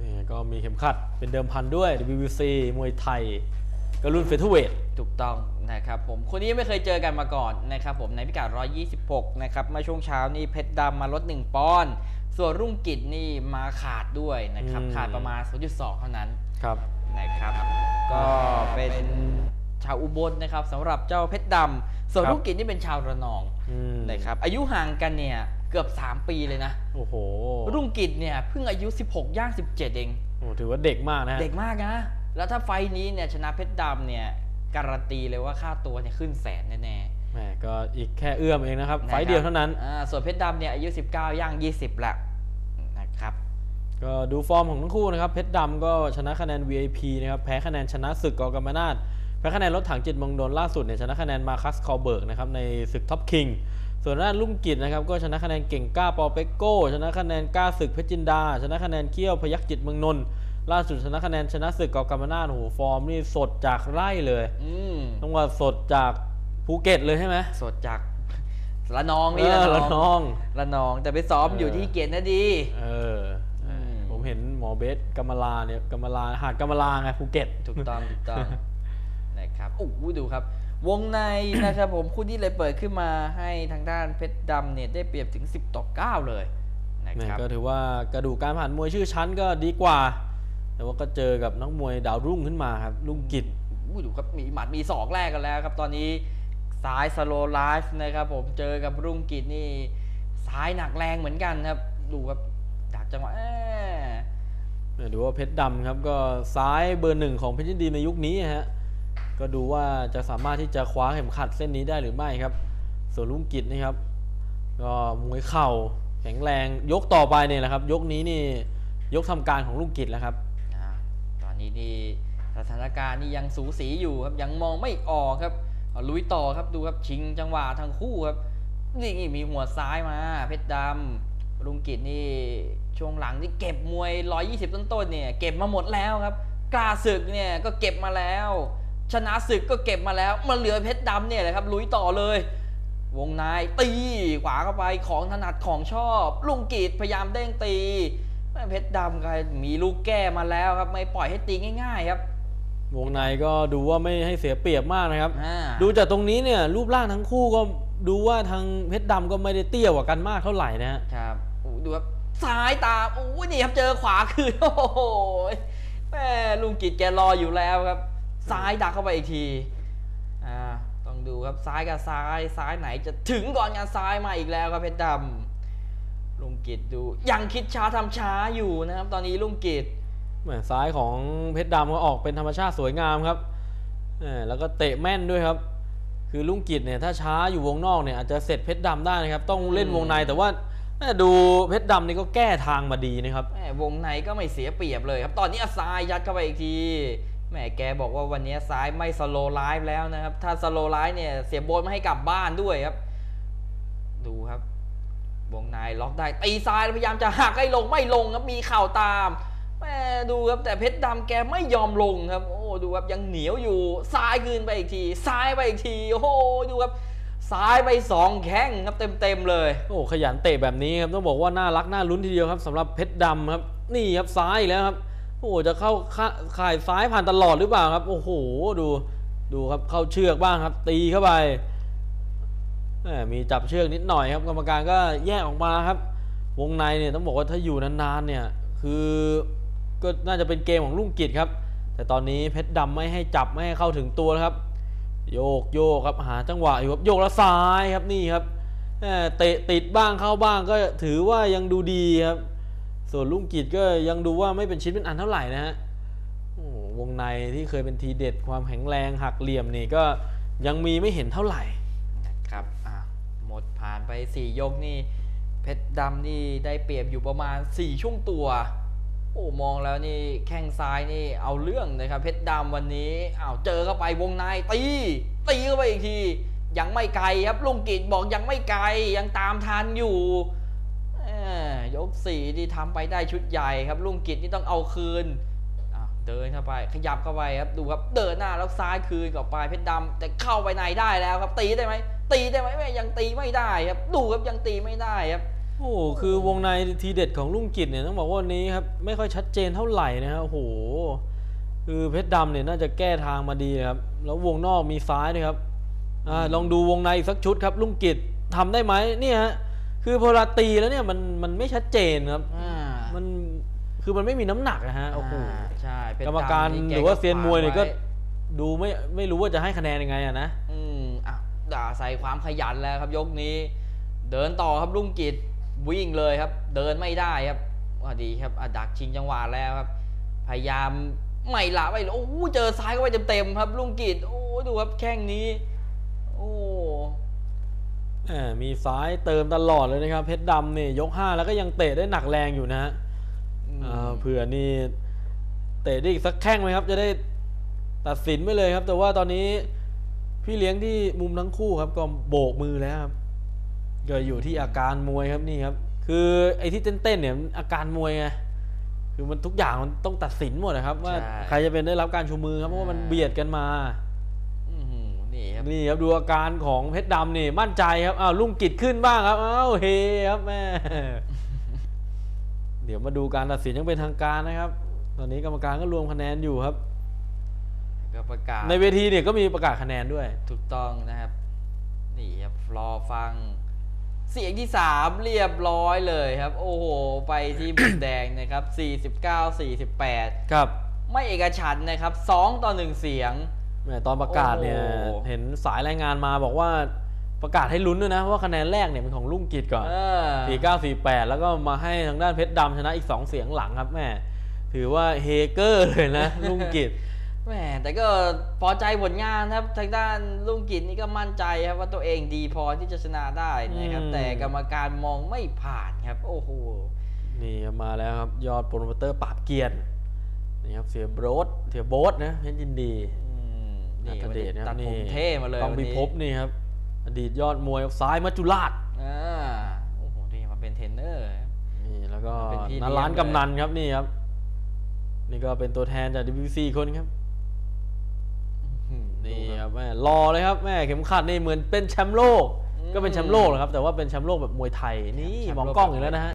นี่ก็มีเข็มขัดเป็นเดิมพันด้วย WBC มวยไทย ก็รุ่นเฟเธอร์เวทถูกต้องนะครับผมคนนี้ไม่เคยเจอกันมาก่อนนะครับผมในพิกัด 126 นะครับเมื่อช่วงเช้านี่เพชรดำมาลด 1 ปอนด์ส่วนรุ่งกิจนี่มาขาดด้วยนะครับอืมขาดประมาณ 0.2 เท่านั้นครับนะครับ ก็เป็นชาวอุบลนะครับสำหรับเจ้าเพชรดำส่วนครับรุ่งกิจนี่เป็นชาวระนองอืมนะครับอายุห่างกันเนี่ยเกือบ 3 ปีเลยนะโอ้โหรุ่ งกิจเนี่ยเพิ่งอายุ 16 ย่าง 17 เองโอ้ถือว่าเด็กมากนะฮะเด็กมากนะ แล้วถ้า fight นี้เนี่ยชนะเพชรดำเนี่ยการันตีเลยว่าค่าตัวเนี่ยขึ้นแสนแน่แหมก็อีกแค่เอื้อมเองนะครับๆ fight เดียวเท่านั้นอ่าส่วนเพชรดำเนี่ยอายุ 19 ย่าง 20 ละนะครับก็ดูฟอร์มของทั้งคู่นะครับ เพชรดำก็ชนะคะแนน VIP นะครับแพ้คะแนนชนะศึกกอกรรมนาศแพ้คะแนนรถถังจิตเมืองนนท์ล่าสุดเนี่ยชนะคะแนนมาคัสคอลเบิร์กนะครับในศึก Top King ส่วนด้านรุ่งกิจนะครับก็ชนะคะแนนเก่งกล้าปอเปกโก้ ชนะคะแนนกล้าศึกเพชรจินดา ชนะคะแนนเขี้ยวพยัคฆ์จิตเมืองนนท์ล่าสุดชนะคะแนนชนะศึกกอกรรมนาศโอ้โหฟอร์มนี่สดจากไร่เลยอืมต้องว่าสดจากภูเก็ตเลยใช่ไหมสดจากละนองเอนี่อละละนนององละนอง แต่ไปซ้อมเออออยู่ที่เกียรตินาดี เอออืมผมเห็นหมอเบสกัมมาลาเนี่ยกัมมาลาหาดกัมมาลาไงภูเก็ตถูกต้องถูกต้องนะครับโอ้โหดูครับ วงในนะครับผมคู่นี้เลยเปิดขึ้นมาให้ทางด้านเพชรดำเนี่ยได้เปรียบถึง 10 ต่อ 9 เลยนะแม่ครับก็ถือว่ากระดูกการผ่านมวยชื่อชั้นก็ดีกว่า แต่ว่าก็เจอกับนักมวยดาวรุ่งขึ้นมาครับลุงกิจอู้ดูครับมีหมัดมีศอกแรกกันแล้วครับ ตอนนี้ซ้ายสโลไลฟ์นะครับผมเจอกับรุ่งกิจนี่ซ้ายหนักแรงเหมือนกันครับ ดูครับดักจังหวะแหม่ดูว่าเพชรดำครับก็ซ้ายเบอร์หนึ่งของเพชรยินดีในยุคนี้ฮะ ก็ดูว่าจะสามารถที่จะคว้าเข็มขัดเส้นนี้ได้หรือไม่ครับ ส่วนลุงกิจนี่ครับ ก็มวยเข่าแข็งแรงยกต่อไปเนี่ยแหละครับ ยกนี้นี่ยกทำการของลุงกิจแล้วครับตอนนี้นี่สถานการณ์นี่ยังสูสีอยู่ครับยังมองไม่ออกครับลุยต่อครับดูครับชิงจังหวะทั้งคู่ครับนี่มีหัวซ้ายมาเพชรดำรุ่งกิจนี่ช่วงหลังที่เก็บมวย 120 ต้นๆเนี่ยเก็บมาหมดแล้วครับกล้าศึกเนี่ยก็เก็บมาแล้ว ชนะศึกก็เก็บมาแล้วมาเหลือเพชรดำเนี่ยแหละครับลุยต่อเลย วงในตีขวาเข้าไปของถนัดของชอบ ลุงกีดพยายามเด้งตีแม่เพชรดำก็มีลูกแก้มาแล้วครับ ไม่ปล่อยให้ตีง่าย ๆ ครับ วงในก็ดูว่าไม่ให้เสียเปรียบมากนะครับอ่าดูจากตรงนี้เนี่ยรูปร่างทั้งคู่ก็ดูว่าทางเพชรดำก็ไม่ได้เตี้ยกว่ากันมากเท่าไหร่นะฮะครับโอ้ดูครับซ้ายตามโอ้ยนี่ครับเจอขวาคืนโอ้โหแม่ลุงกิจแกรออยู่แล้วครับ ซ้ายดักเข้าไปอีกทีอ่าต้องดูครับซ้ายกับซ้ายซ้ายไหนจะถึงก่อนงานซ้ายมาอีกแล้วครับเพชรดำลุงกิจดูยังคิดช้าทำช้าอยู่นะครับ ตอนนี้ลุงกิจแหม่ซ้ายของเพชรดำก็ออกเป็นธรรมชาติสวยงามครับแหมแล้วก็เตะแม่นด้วยครับ คือรุ่งกิจเนี่ยถ้าช้าอยู่วงนอกเนี่ยอาจจะเสร็จเพชรดำได้นะครับ ต้องเล่นวงในแต่ว่าแหมดูเพชรดำนี่ก็แก้ทางมาดีนะครับแหมวงในก็ไม่เสียเปรียบเลยครับ ตอนนี้เอาซ้ายยัดเข้าไปอีกที แหมแกบอกว่าวันนี้ซ้ายไม่ slow life แล้วนะครับ ถ้า slow life เนี่ยเสี่ยโบ๊ทไม่ให้กลับบ้านด้วยครับ ดูครับ วงในล็อกได้ตีซ้ายพยายามจะหักให้ลงไม่ลงครับมีเข่าตามแหมดูครับแต่เพชรดำแกไม่ยอมลงครับ โอ้ดูครับยังเหนียวอยู่ซ้ายคืนไปอีกที ซ้ายไปอีกทีโอ้ดูครับซ้ายไปสองแข้งครับเต็มๆเลย โอ้ขยันเตะแบบนี้ครับต้องบอกว่าน่ารักน่าลุ้นทีเดียวครับสำหรับเพชรดำครับ นี่ครับซ้ายอีกแล้วครับ โอ้จะเข้าข่ายซ้ายผ่านตลอดหรือเปล่าครับ โอ้โหดูดูครับเข้าเชือกบ้างครับ ตีเข้าไปมีจับเชือกนิดหน่อยครับ กรรมการก็แยกออกมาครับ วงในเนี่ยต้องบอกว่าถ้าอยู่นานๆเนี่ยคือก็น่าจะเป็นเกมของลุงกิจครับ แต่ตอนนี้เพชรดำไม่ให้จับไม่ให้เข้าถึงตัวครับ โยกโยกครับหาจังหวะอยู่ครับโยกแล้วซ้ายครับนี่ครับเตะติดบ้างเข้าบ้างก็ถือว่ายังดูดีครับ ส่วนลุงกิจก็ยังดูว่าไม่เป็นชิ้นเป็นอันเท่าไหร่นะฮะวงในที่เคยเป็นทีเด็ดความแข็งแรงหักเหลี่ยมนี่ก็ยังมีไม่เห็นเท่าไหร่นะครับอะหมดผ่านไป 4 ยกนี่ เพชรดำนี่ได้เปรียบอยู่ประมาณ 4 ช่วงตัว โอ้มองแล้วนี่แข้งซ้ายนี่เอาเรื่องนะครับ เพชรดำวันนี้อ้าวเจอเข้าไปวงในตีตีเข้าไปอีกที ยังไม่ไกลครับลุงกิจบอกยังไม่ไกลยังตามทันอยู่ ยกสี่ที่ทำไปได้ชุดใหญ่ครับลุงกิจนี่ต้องเอาคืนเดินเข้าไปขยับเข้าไปครับดูครับเดินหน้าแล้วซ้ายคืนกับปลายเพชรดำแต่เข้าไปในได้แล้วครับ ตีได้ไหมตีได้ไหมแม่ยังตีไม่ได้ครับ ดูครับยังตีไม่ได้ครับโอ้คือวงในทีเด็ดของลุงกิจเนี่ยต้องบอกว่าวันนี้ครับไม่ค่อยชัดเจนเท่าไหร่นะครับโอ้โหคือเพชรดำเนี่ยน่าจะแก้ทางมาดีนะครับ แล้ววงนอกมีซ้ายด้วยครับอลองดูวงในอีกสักชุดครับลุงกิจทำได้ไหมเนี่ยฮะ คือพอเราตีแล้วเนี่ยมันมันไม่ชัดเจนครับอ่ามันคือมันไม่มีน้ำหนักนะฮะโอ้โหาใช่เพชกรรมการดำนี่แหรือว่าเซียนมวยเนี่ยก็ฝาไดูไม่ไม่รู้ว่าจะให้คะแนนยังไงอะนะ อืมอะด่าใส่ความขยันแล้วครับยกนี้ เดินต่อครับลุงกิจวิ่งเลยครับ เดินไม่ได้ครับว่าดีครับอะดักชิงจังหวะแล้วครับ พยายามไม่ละไม่ละโอ้โหเจอซ้ายเข้าไปเต็มๆครับลุงกิจโอ้ดูครับแข้งนี้ โอ้แห มมีซ้ายเติมตลอดเลยนะครับ เพชรดำเนี่ยยกห้าแล้วก็ยังเตะได้หนักแรงอยู่นะฮะอืมอ่าเผื่อนี่เตะได้อีกสักแข้งไหมครับ จะได้ตัดสินไปเลยครับ แต่ว่าตอนนี้พี่เลี้ยงที่มุมทั้งคู่ครับ ก็โบกมือแล้วครับก็อยู่ที่อาการมวยครับนี่ครับ คือไอ้ที่เต้นๆเนี่ยมันอาการมวยไงคือมันทุกอย่างมันต้องตัดสินหมดนะครับ ว่าใครจะเป็นได้รับการชูมือครับเพราะว่ามันเบียดกันมาอื้อหือ นี่ครับนี่ครับดูอาการของเพชรดำนี่มั่นใจครับอ้าวลุงกิจขึ้นบ้างครับอ้าวเฮครับแม่เดี๋ยวมาดูการตัดสินอยังเป็นทางการนะครับ ตอนนี้กรรมการก็รวมคะแนนอยู่ครับ ก็ประกาศในเวทีเนี่ยก็มีประกาศคะแนนด้วย ถูกต้องนะครับ นี่ครับรอฟัง เสียงที่สามเรียบร้อยเลยครับ โอ้โห ไปที่มุมแดงนะครับ 49 48 ครับ ไม่เอกฉันท์นะครับ 2 ต่อ 1 เสียง แหม่ตอนประกาศเนี่ยโอ้โหเห็นสายรายงานมาบอกว่าประกาศให้ลุ้นด้วยนะว่าคะแนนแรกเนี่ยเป็นของลุงกิจก่อน เออสี่เก้าสี่แปดแล้วก็มาให้ทางด้านเพชรดำชนะอีกสองเสียงหลังครับแม่ถือว่าเฮเกอร์เลยนะ ลุงกิจ แหมแต่ก็พอใจผลงานครับทางด้านลุงกิจนี่ก็มั่นใจครับว่าตัวเองดีพอที่จะชนะได้นะครับ อืม แต่กรรมการมองไม่ผ่านครับ โอ้โห นี่ครับมาแล้วครับ ยอดโปรโมเตอร์ปราบเกียรตินี่ครับเสียโบรสเสียโบ๊ทนะเพชรยินดีอืม นันี่ทเดชนะคตัรัดบผมนี่เท่มาเลยต้องวันพินี้ภพนี่ครับ อดีตยอดมวยซ้ายมัจจุราชอ่าโอ้โหนี่มาเป็นเทรนเนอร์ครับนี่แล้วก็เป็นพี่นันร้านเลี้ยงเลยกำนันครับนี่ครับ นี่ก็เป็นตัวแทนจาก WBC คนครับอืมนี่ดูครับแม่รอเลยครับแม่เข็มขัดนี่เหมือนเป็นแชมป์โลกอืมก็เป็นแชมป์โลกแหละครับ แต่ว่าเป็นแชมป์โลกแบบมวยไทยนี่แชมป์มองโลกกล้องแบบอีกแล้วนะฮะ